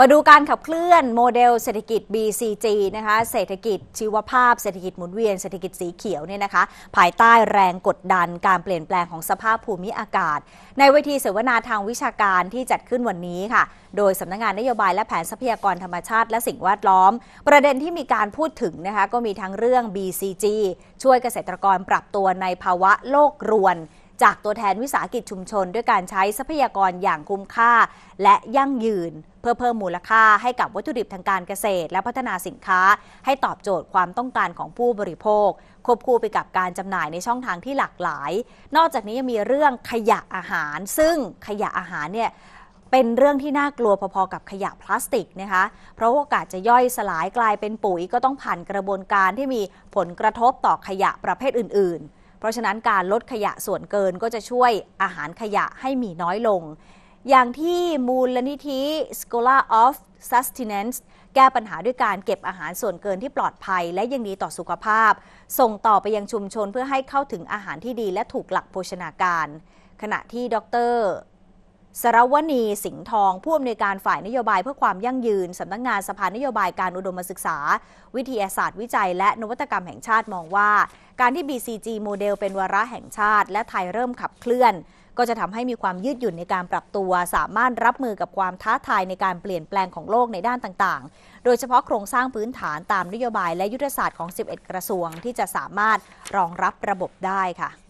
มาดูการขับเคลื่อนโมเดลเศรษฐกิจ BCG นะคะเศรษฐกิจชีวภาพเศรษฐกิจหมุนเวียนเศรษฐกิจสีเขียวเนี่ยนะคะ ภายใต้แรงกดดันการเปลี่ยนแปลงของสภาพภูมิอากาศ ในเวทีเสวนาทางวิชาการที่จัดขึ้นวันนี้ค่ะ โดยสำนักงงานนโยบายและแผนทรัพยากรธรรมชาติและสิ่งแวดล้อม ประเด็นที่มีการพูดถึงนะคะก็มีทั้งเรื่อง BCG ช่วยเกษตรกรปรับตัวในภาวะโลกรวน จากตัวแทนวิสาหกิจชุมชน ด้วยการใช้ทรัพยากรอย่างคุ้มค่า และยั่งยืน เพื่อเพิ่มมูลค่าให้กับวัตถุดิบทางการเกษตร และพัฒนาสินค้า ให้ตอบโจทย์ความต้องการของผู้บริโภค ควบคู่ไปกับการจำหน่ายในช่องทางที่หลากหลาย นอกจากนี้ยังมีเรื่องขยะอาหาร ซึ่งขยะอาหารเนี่ยเป็นเรื่องที่น่ากลัวพอๆกับขยะพลาสติกนะคะ เพราะโอกาสจะย่อยสลายกลายเป็นปุ๋ยก็ต้องผ่านกระบวนการที่มีผลกระทบต่อขยะประเภทอื่นๆ เพราะฉะนั้นการลดขยะส่วนเกินก็จะช่วยอาหารขยะให้มีน้อยลง อย่างที่มูลนิธิ Scholar of Sustenance แก้ปัญหาด้วยการเก็บอาหารส่วนเกินที่ปลอดภัย และยังดีต่อสุขภาพ ส่งต่อไปยังชุมชนเพื่อให้เข้าถึงอาหารที่ดีและถูกหลักโภชนาการ ขณะที่ดร สรวณีสิงห์ทองผู้อำนวยการฝ่ายนโยบายเพื่อความยั่งยืนสำนักงงานสภานโยบายการอุดมศึกษา วิทยาศาสตร์วิจัย และนวัตกรรมแห่งชาติมองว่า การที่ BCG โมเดลเป็นวาระแห่งชาติ และไทยเริ่มขับเคลื่อน ก็จะทำให้มีความยืดหยุ่นในการปรับตัว สามารถรับมือกับความท้าทายในการเปลี่ยนแปลงของโลกในด้านต่างๆ โดยเฉพาะโครงสร้างพื้นฐานตามนโยบายและยุทธศาสตร์ของ 11 กระทรวงที่จะสามารถรองรับระบบได้ค่ะ